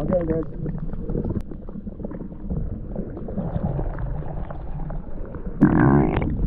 Okay, guys. All right.